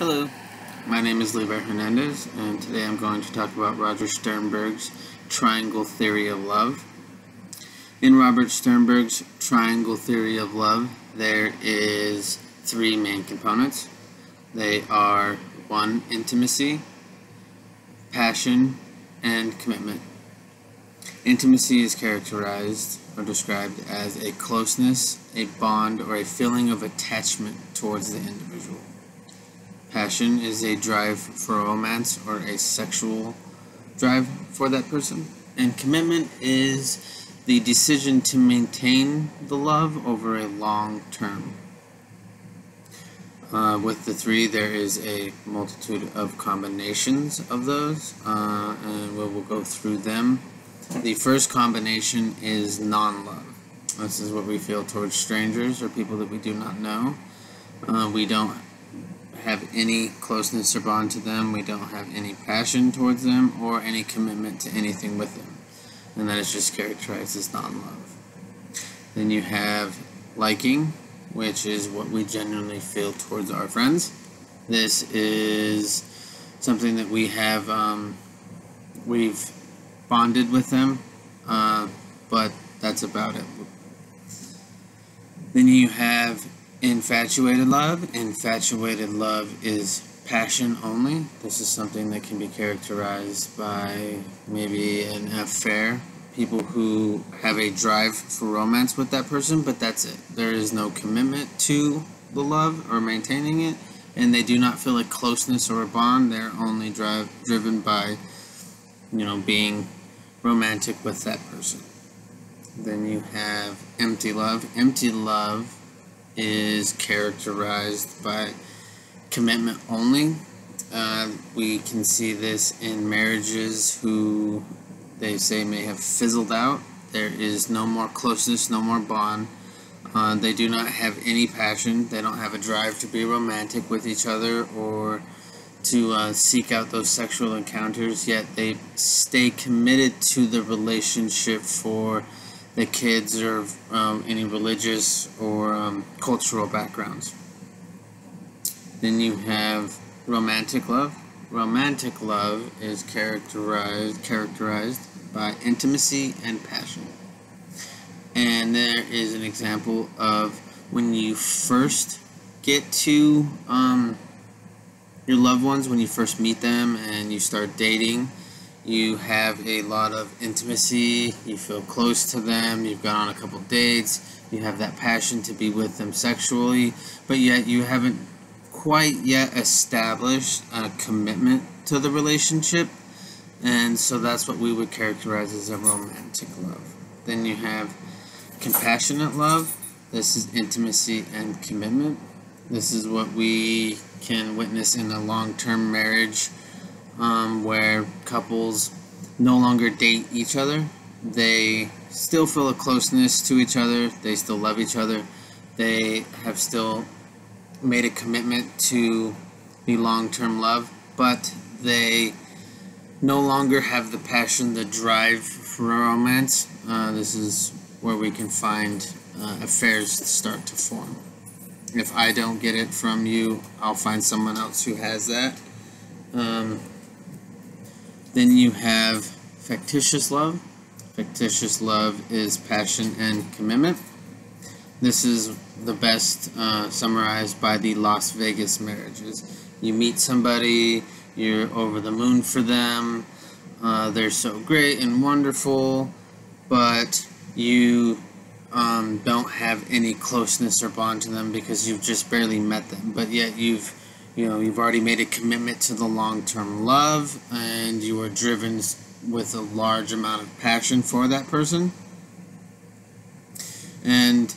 Hello, my name is Levi Hernandez, and today I'm going to talk about Roger Sternberg's Triangle Theory of Love. In Robert Sternberg's Triangle Theory of Love, there is three main components. They are one, intimacy, passion, and commitment. Intimacy is characterized or described as a closeness, a bond, or a feeling of attachment towards the individual. Passion is a drive for romance or a sexual drive for that person. And commitment is the decision to maintain the love over a long term. Uh, with the three, there is a multitude of combinations of those, uh, and we will go through them the first combination is non-love. This is what we feel towards strangers or people that we do not know. Uh, we don't have any closeness or bond to them. We don't have any passion towards them or any commitment to anything with them. And that is just characterized as non-love. Then you have liking, which is what we genuinely feel towards our friends. This is something that we have, um, we've bonded with them, uh, but that's about it. Then you have infatuated love. Infatuated love is passion only. This is something that can be characterized by maybe an affair. People who have a drive for romance with that person, but that's it. There is no commitment to the love or maintaining it, and they do not feel a closeness or a bond. They're only drive driven by, you know, being romantic with that person. Then you have empty love. Empty love is characterized by commitment only. Uh, we can see this in marriages who they say may have fizzled out. There is no more closeness, no more bond. Uh, they do not have any passion. They don't have a drive to be romantic with each other or to uh, seek out those sexual encounters, yet they stay committed to the relationship for the kids or um, any religious or um, cultural backgrounds. Then you have romantic love. Romantic love is characterized characterized by intimacy and passion. And there is an example of when you first get to um, your loved ones when you first meet them and you start dating. You have a lot of intimacy, you feel close to them, you've gone on a couple dates, you have that passion to be with them sexually, but yet you haven't quite yet established a commitment to the relationship. And so that's what we would characterize as a romantic love. Then you have compassionate love. This is intimacy and commitment. This is what we can witness in a long-term marriage um, where couples no longer date each other. They still feel a closeness to each other. They still love each other. They have still made a commitment to the long-term love, but they no longer have the passion, the drive for romance. Uh, this is where we can find uh, affairs start to form. If I don't get it from you, I'll find someone else who has that. Um, then you have factitious love. Factitious love is passion and commitment. This is the best uh, summarized by the Las Vegas marriages. You meet somebody, you're over the moon for them, uh, they're so great and wonderful, but you um, don't have any closeness or bond to them because you've just barely met them, but yet you've you know you've already made a commitment to the long-term love and you are driven with a large amount of passion for that person. And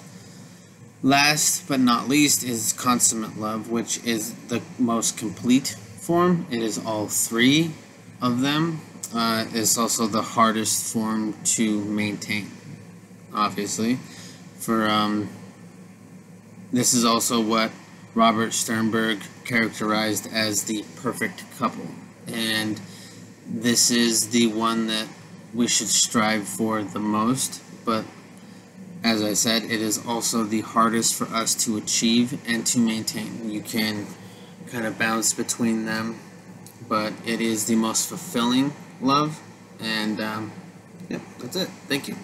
last but not least is consummate love, which is the most complete form. It is all three of them. Uh, it's also the hardest form to maintain obviously. For um, this is also what Robert Sternberg characterized as the perfect couple, and this is the one that we should strive for the most. But as I said, it is also the hardest for us to achieve and to maintain. You can kind of bounce between them, but it is the most fulfilling love. And um, yeah, that's it. Thank you.